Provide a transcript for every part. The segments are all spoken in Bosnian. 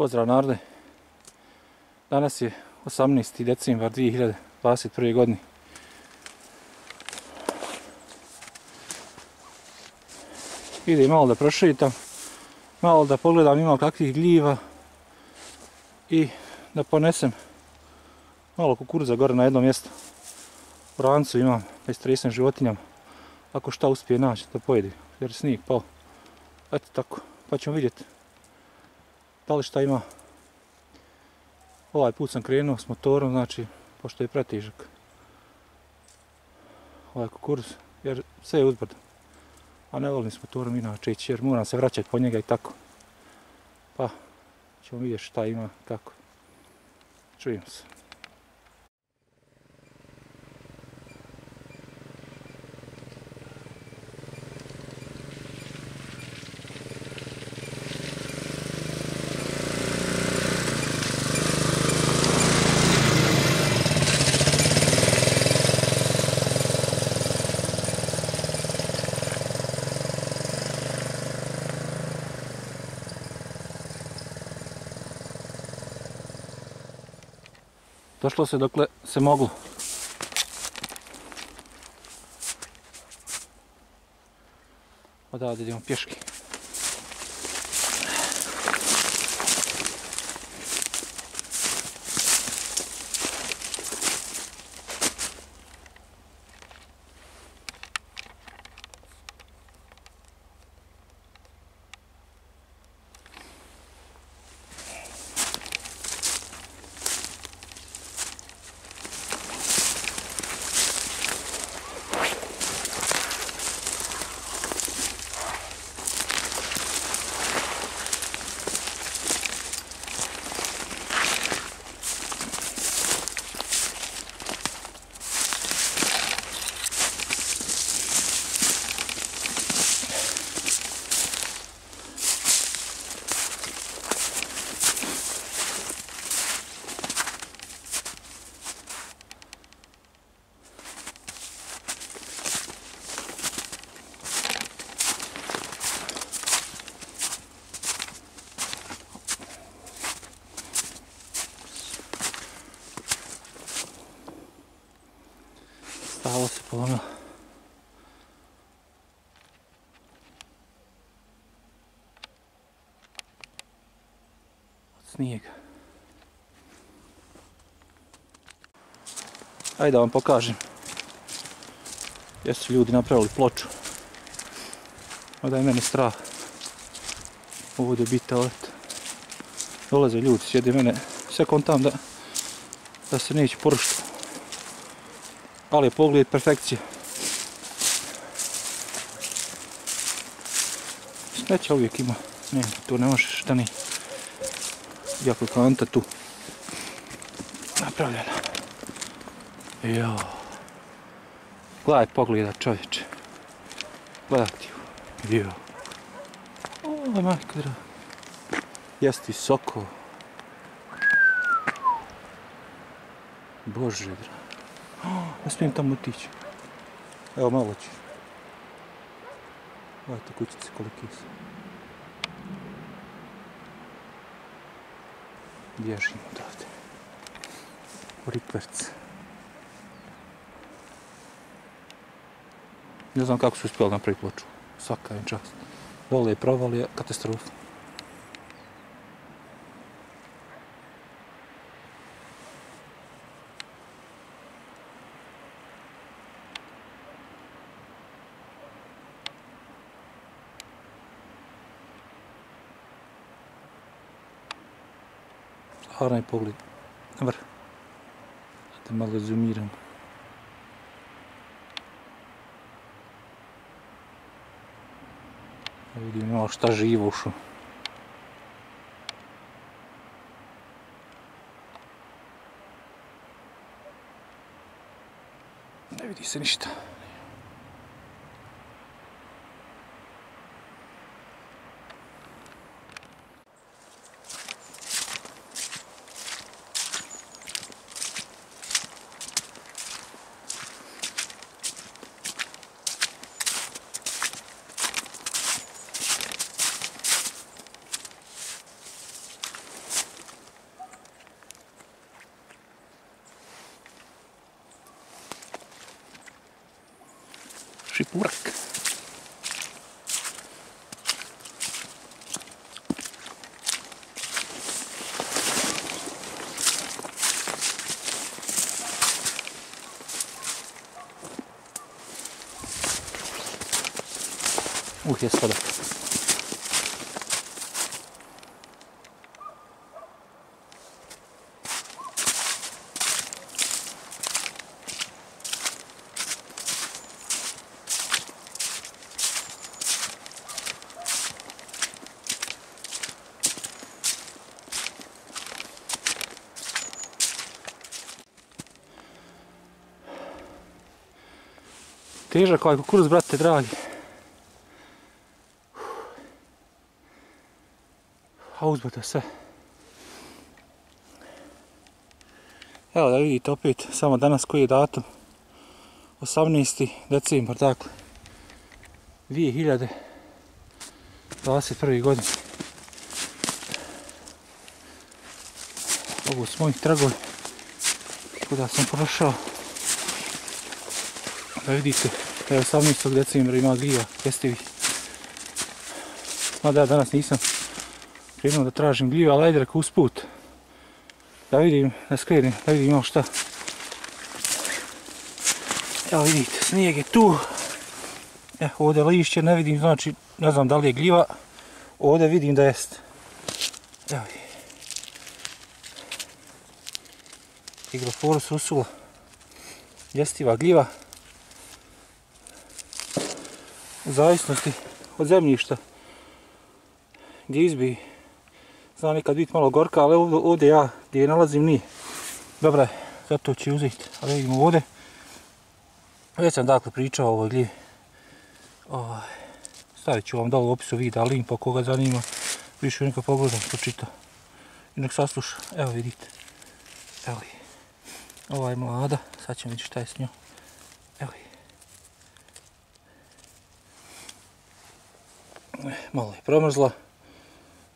Pozdrav narode. Danas je 18. decembar 2021. godine. Ide malo da prošetam, malo da pogledam ima kakvih gljiva i da ponesem malo kukuruza gore na jedno mjesto. U rancu imam već 30 životinjama. Ako šta uspije naći da pojedi, jer je snijeg pao. Eto tako, pa ćemo vidjeti da li šta ima. Ovaj put sam krenuo s motorom, znači, pošto je pretižak. Ovaj kukuruz, jer sve je uzbrdo. A ne volim s motorom inače ići, jer moram se vraćati po njega i tako. Pa, ćemo vidjeti šta ima, kako. Čujemo se. Došlo se dokle se moglo. Odavde idemo pješki. Stalo se polomilo. Od snijega. Ajde da vam pokažem. Jesu su ljudi napravili ploču. Ovdje je meni strah. Ovdje bita toalet. Dolaze ljudi, sjedi mene. Sve kontam da, da se neće porušiti ali je pogled perfekcija. Sreća uvijek ima, ne, tu ne možeš šta ni. Jako je kanta tu napravljena. Jo. Gledaj pogleda čovječe. Gledaj ti ju. Jo. O, majka draga. Jeste visoko. Bože draga. Ne smijem tamo otići. Evo malo ću. Gledajte kućice koliki su. Bježim odavde. U rikverc. Ne znam kako su uspjeli napraviti ploču. Svaka je čast. Vole i provali je katastrofa. Stvarno pogled na vrh. Da malo zoomiram. Da vidim malo šta živo ušlo. Ne vidi se ništa. Burak. Uy, es está Težak ovaj kukuruz, brate, dragi. A uzbate sve. Evo da vidite opet, samo danas koji je datum. 18. decembar, dakle. 2021. godine. Ovo su mojih tragovi. Kuda sam prošao. Pa vidite, da je 18. decembra ima gljiva, jestivih. Mada ja danas nisam krenuo da tražim gljiva, ali ajde reka usput. Da vidim, da skrenim, da vidim imam šta. Evo vidite, snijeg je tu. E, ovdje lišće ne vidim, znači, ne znam da li je gljiva. Ovdje vidim da jest. Evo je. Igroforus usula. Jestiva gljiva. Zavisnosti od zemljišta gdje izbi zna nekad biti malo gorka, ali ovdje, ovdje ja gdje je nalazim nije. Dobra, zato ću uzeti. Ali vidimo ovdje. Već sam dakle pričao o ovoj gljivi. Ovaj. Stavit ću vam dole u opisu videa link pa koga zanima. Više neka pogleda, pročita. I nek sasluša. Evo vidite. Evo je. Ova je mlada. Sad ćemo vidjeti šta je s njom. Evo je. Malo je promrzla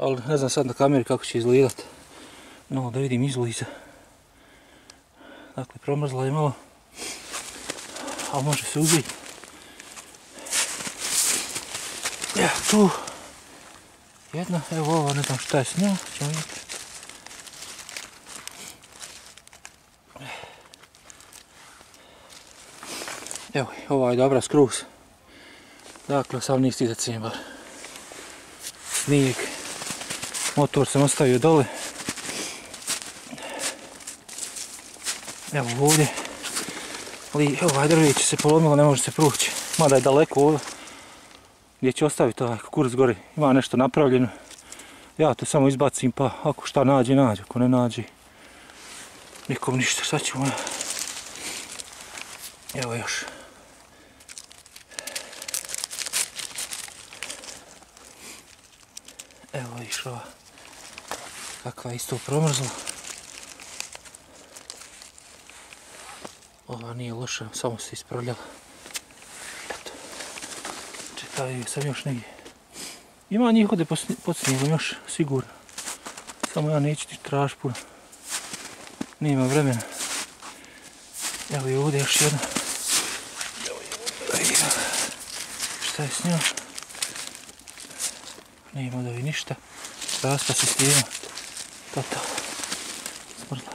ali ne znam sad na kameri kako će izgledat. Malo da vidim izliza. Dakle, promrzla je malo. Ali može se uzeti. Ja, tu. Jedna, evo ova, ne znam šta je s njom. Ćemo vidjeti. Evo, ova je dobra skruz. Dakle, 18. decembar. Snijeg motor sam ostavio dole. Evo ovdje. Ali ovaj drvić se polomilo, ne može se prući. Mada je daleko ovdje. Gdje će ostaviti ovaj kukuruz gore. Ima nešto napravljeno. Ja to samo izbacim pa ako šta nađe, nađe. Ako ne nađe, nikom ništa. Sad ćemo... Evo još. Evo išla ova kakva je isto promrzla. Ova nije loša, samo se ispravljala. Eto. Čekaj, sam još negdje. Ima njih ovdje pod snijegom još, sigurno. Samo ja neću ti traž puno. Nima vremena. Evo je ovdje još jedna. Evo je ovdje. Šta je s njom? Nima da vi ništa. Rasta sistema. To to. Smrla.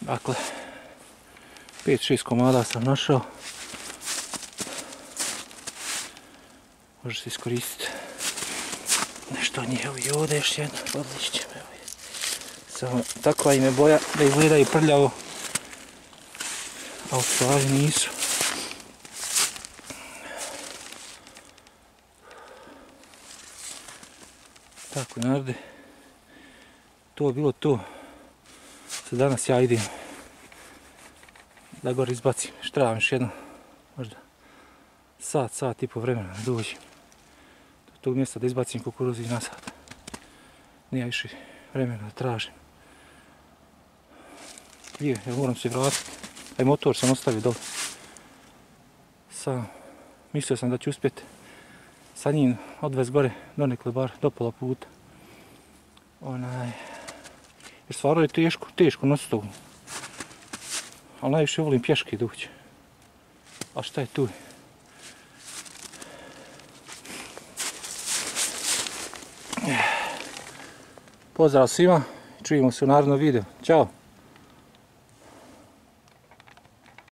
Dakle, 5-6 komada sam našao. Može se iskoristiti. Nešto od njih, evo i ovdje još jedno odlišće. Samo takva im je boja da izgledaju prljavo. A u stvari nisu. Tako, narode. To je bilo to. Sad danas ja idem da gore izbacim. Štravim još jedno, možda sat, sat i po vremena da dođem do tog mjesta da izbacim kukuruz i nasad. Nije više vremena da tražim. Gljive, ja moram se vratiti. Aj motor sam ostavio dole. Sam, mislio sam da ću uspjeti sa njim odvez gore donekle bar do pola puta. Onaj, jer stvarno je teško, teško nositi ovu. Ali najviše volim pješke dući. A šta je tu? Pozdrav svima, čujemo se u narednom videu. Ćao!